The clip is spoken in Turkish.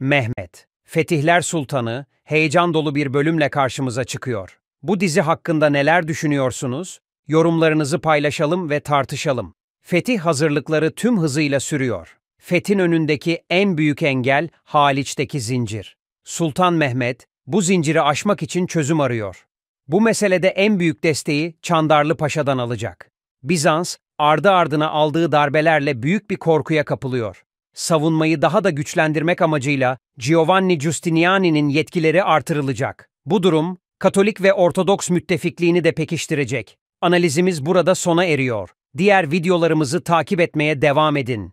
Mehmet, Fetihler Sultanı, heyecan dolu bir bölümle karşımıza çıkıyor. Bu dizi hakkında neler düşünüyorsunuz? Yorumlarınızı paylaşalım ve tartışalım. Fetih hazırlıkları tüm hızıyla sürüyor. Fethin önündeki en büyük engel Haliç'teki zincir. Sultan Mehmet bu zinciri aşmak için çözüm arıyor. Bu meselede en büyük desteği Çandarlı Paşa'dan alacak. Bizans, ardı ardına aldığı darbelerle büyük bir korkuya kapılıyor. Savunmayı daha da güçlendirmek amacıyla Giovanni Giustiniani'nin yetkileri artırılacak. Bu durum, Katolik ve Ortodoks müttefikliğini de pekiştirecek. Analizimiz burada sona eriyor. Diğer videolarımızı takip etmeye devam edin.